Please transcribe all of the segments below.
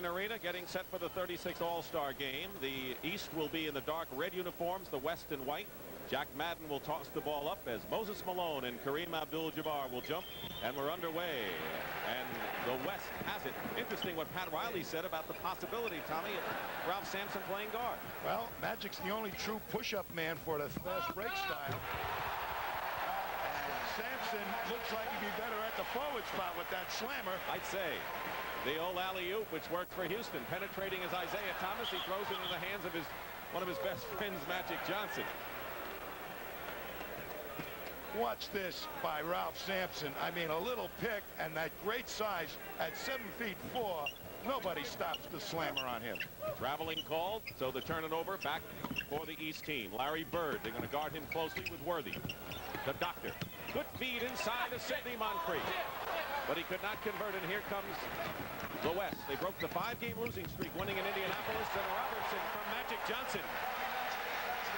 Union Arena getting set for the 36th All-Star game. The East will be in the dark red uniforms, the West in white. Jack Madden will toss the ball up as Moses Malone and Kareem Abdul-Jabbar will jump. And we're underway. And the West has it. Interesting what Pat Riley said about the possibility, Tommy, of Ralph Sampson playing guard. Well, Magic's the only true push-up man for the fast break style. Sampson looks like he'd be better at the forward spot with that slammer. I'd say. The old alley-oop, which worked for Houston, penetrating as Isiah Thomas. He throws it into the hands of his one of his best friends, Magic Johnson. Watch this by Ralph Sampson. I mean, a little pick and that great size at seven feet four. Nobody stops the slammer on him. Traveling called, so the turn it over back for the East team. Larry Bird, they're going to guard him closely with Worthy. The doctor. Good feed inside to Sidney Moncrief. But he could not convert, and here comes the West. They broke the five-game losing streak, winning in Indianapolis, and Robertson from Magic Johnson.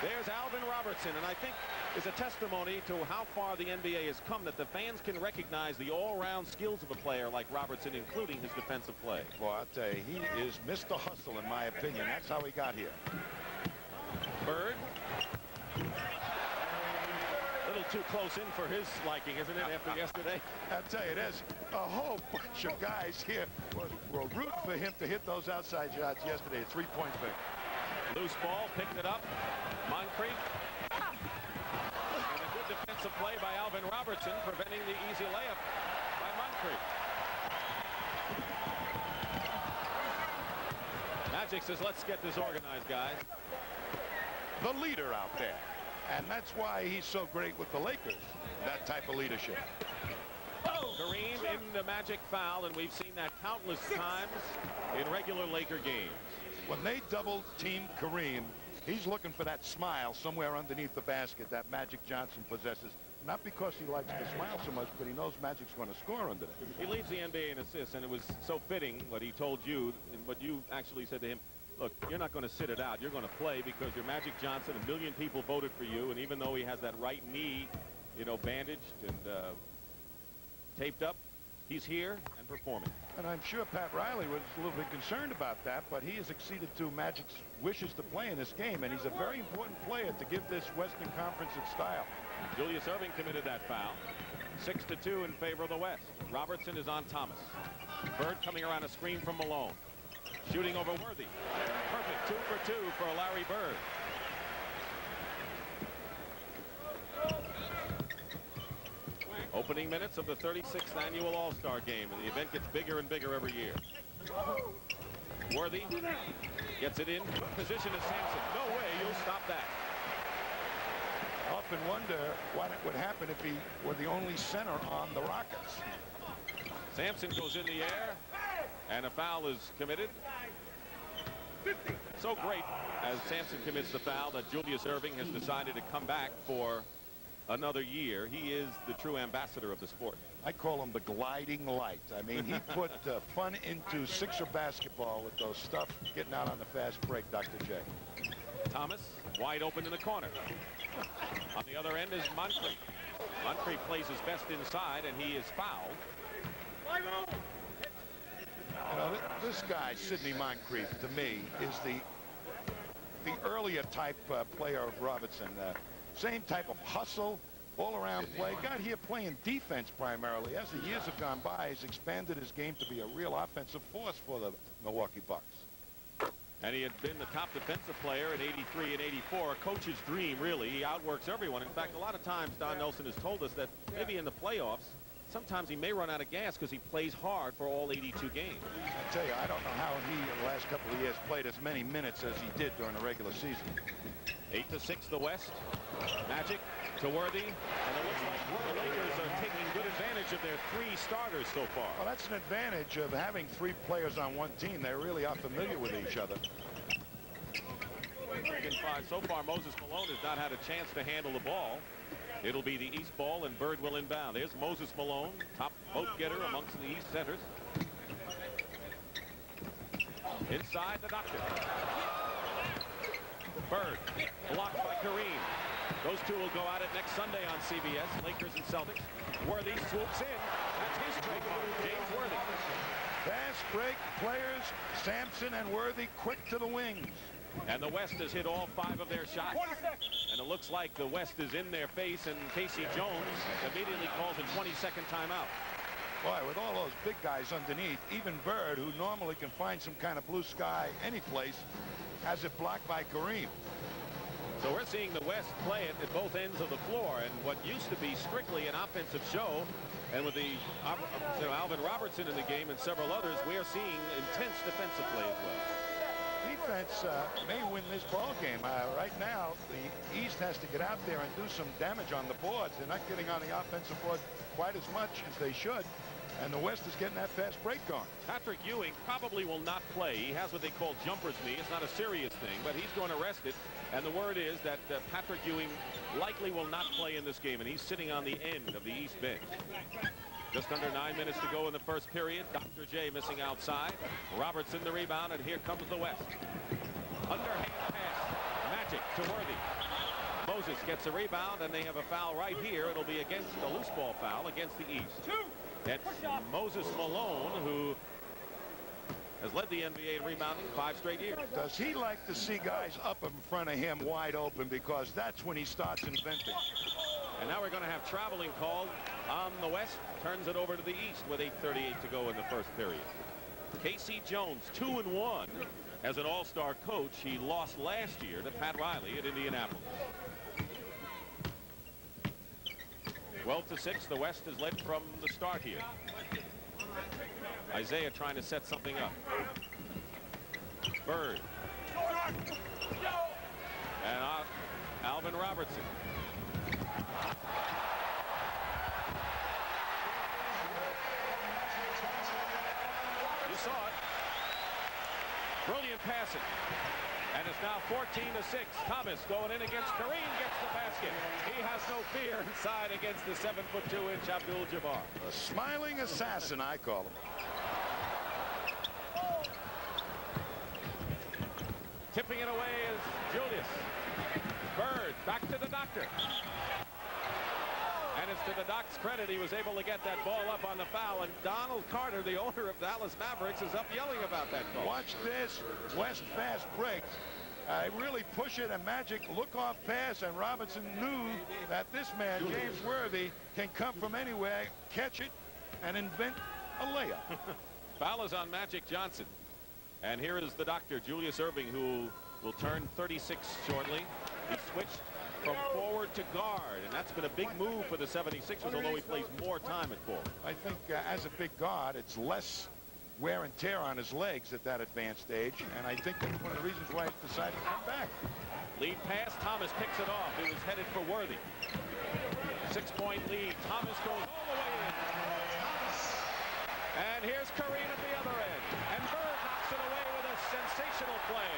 There's Alvin Robertson, and I think is a testimony to how far the NBA has come that the fans can recognize the all-round skills of a player like Robertson, including his defensive play. Well, I'll tell you, he is Mr. Hustle, in my opinion. That's how he got here. Bird. Too close in for his liking, isn't it, after yesterday? I'll tell you, there's a whole bunch of guys here were, were rooting for him to hit those outside shots yesterday. A three-point pick. Loose ball, picked it up. Moncrief And a good defensive play by Alvin Robertson, preventing the easy layup by Moncrief. Magic says, let's get this organized, guys. The leader out there. And that's why he's so great with the Lakers, that type of leadership. Oh, Kareem in the Magic foul, and we've seen that countless times in regular Laker games. When they double team Kareem, He's looking for that smile somewhere underneath the basket that Magic Johnson possesses. Not because he likes to smile so much, but he knows Magic's going to score under there. He leads the NBA in assists, and it was so fitting what he told you and what you actually said to him. Look, you're not going to sit it out. You're going to play because you're Magic Johnson. A million people voted for you, and even though he has that right knee, you know, bandaged and uh, taped up, he's here and performing. And I'm sure Pat Riley was a little bit concerned about that, but he has acceded to Magic's wishes to play in this game, and he's a very important player to give this Western Conference its style. Julius Erving committed that foul. Six to two in favor of the West. Robertson is on Thomas. Bird coming around a screen from Malone. Shooting over Worthy. Perfect two for two for Larry Bird. Opening minutes of the 36th annual All-Star Game, and the event gets bigger and bigger every year. Worthy gets it in. Position of Sampson. No way you'll stop that. I often wonder what would happen if he were the only center on the Rockets. Sampson goes in the air, and a foul is committed. So great as Sampson commits the foul that Julius Erving has decided to come back for another year. He is the true ambassador of the sport. I call him the gliding light. I mean, he put uh, fun into Sixer basketball with those stuff getting out on the fast break, Dr. J. Thomas wide open in the corner. On the other end is Moncrief. Moncrief plays his best inside, and he is fouled. This guy, Sidney Moncrief, to me, is the the earlier type uh, player of Robertson. Uh, same type of hustle, all-around play. Got here playing defense primarily. As the years have gone by, he's expanded his game to be a real offensive force for the Milwaukee Bucks. And he had been the top defensive player in 83 and 84. A coach's dream, really. He outworks everyone. In fact, a lot of times Don Nelson has told us that maybe in the playoffs, sometimes he may run out of gas because he plays hard for all 82 games. I tell you, I don't know how he, in the last couple of years, played as many minutes as he did during the regular season. 8 to 6 the West. Magic to Worthy. And it looks like the Lakers are taking good advantage of their three starters so far. Well, that's an advantage of having three players on one team. They really are familiar with each other. So far, Moses Malone has not had a chance to handle the ball. It'll be the East ball, and Bird will inbound. There's Moses Malone, top vote getter amongst the East centers. Inside the doctor. Bird, blocked by Kareem. Those two will go at it next Sunday on CBS, Lakers and Celtics. Worthy swoops in. That's his trademark, James Worthy. Fast break. Players, Sampson and Worthy quick to the wings. And the West has hit all five of their shots. And it looks like the West is in their face, and K.C. Jones immediately calls a 20-second timeout. Boy, with all those big guys underneath, even Bird, who normally can find some kind of blue sky any place, has it blocked by Kareem. So we're seeing the West play it at both ends of the floor, and what used to be strictly an offensive show, and with the you know, Alvin Robertson in the game and several others, we are seeing intense defensive play as well uh, may win this ball game. Uh, right now, the East has to get out there and do some damage on the boards. They're not getting on the offensive board quite as much as they should. And the West is getting that fast break going. Patrick Ewing probably will not play. He has what they call jumper's knee. It's not a serious thing, but he's going to rest it. And the word is that uh, Patrick Ewing likely will not play in this game, and he's sitting on the end of the East bench. Just under nine minutes to go in the first period. Dr. J missing outside. Robertson the rebound, and here comes the West. Underhand pass. Magic to Worthy. Moses gets a rebound, and they have a foul right here. It'll be against a loose ball foul against the East. It's Moses Malone, who has led the NBA in rebounding five straight years. Does he like to see guys up in front of him wide open because that's when he starts inventing. And now we're going to have traveling called on the West. Turns it over to the East with 8.38 to go in the first period. K.C. Jones, 2 and one as an all-star coach. He lost last year to Pat Riley at Indianapolis. 12 to 6. The West has led from the start here. Isiah trying to set something up. Bird. And Alvin Robertson. You saw it. Brilliant passing. And it's now 14 to 6. Thomas going in against Kareem gets the basket. He has no fear inside against the 7 foot 2 inch Abdul Jabbar. A smiling assassin, I call him. Tipping it away is Julius. Bird back to the doctor. And it's to the Doc's credit he was able to get that ball up on the foul. And Donald Carter, the owner of Dallas Mavericks, is up yelling about that call. Watch this. West fast break. Uh, really push it and Magic look off pass and Robinson knew that this man James Worthy can come from anywhere catch it and invent a layup. Foul is on Magic Johnson and here is the doctor Julius Erving who will turn 36 shortly. He switched from forward to guard, and that's been a big move for the 76ers, although he plays more time at forward. I think uh, as a big guard, it's less wear and tear on his legs at that advanced age, and I think that's one of the reasons why he decided to come back. Lead pass, Thomas picks it off. It was headed for Worthy. Six-point lead. Thomas goes all the way in. And here's Kareem at the other end. And Bird knocks it away with a sensational play.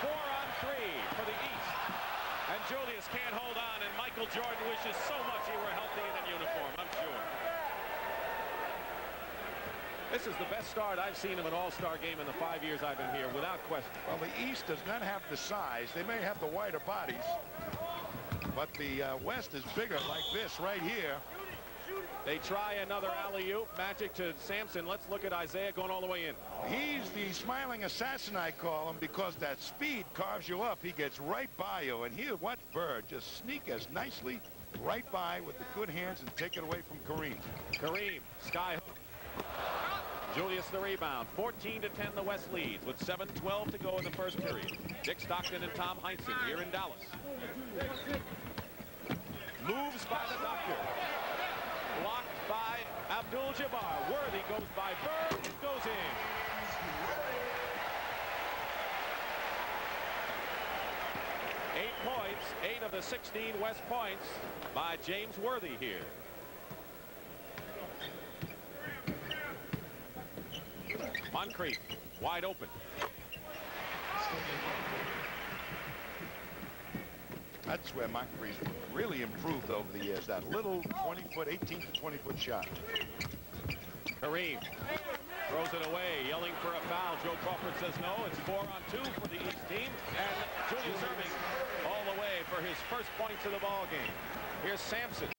Four on three for the East. And Julius can't hold on, and Michael Jordan wishes so much he were healthy and in uniform, I'm sure. This is the best start I've seen of an all-star game in the five years I've been here, without question. Well, the East does not have the size. They may have the wider bodies, but the uh, West is bigger like this right here. They try another alley-oop. Magic to Sampson. Let's look at Isiah going all the way in. He's the smiling assassin, I call him, because that speed carves you up. He gets right by you. And here, what Bird just sneak as nicely right by with the good hands and take it away from Kareem. Kareem, sky Julius the rebound. 14 to 10 the West leads with 7-12 to go in the first period. Dick Stockton and Tom Heinsohn here in Dallas. Moves by the doctor. Blocked by Abdul-Jabbar. Worthy goes by Bird. Goes in. Eight points. Eight of the 16 West points by James Worthy here. Moncrief wide open. That's where Moncrief really improved over the years. That little 20-foot, 18 to 20-foot shot. Kareem throws it away, yelling for a foul. Joe Crawford says no. It's four on two for the East team. And Julius Erving all the way for his first points of the ball game. Here's Sampson.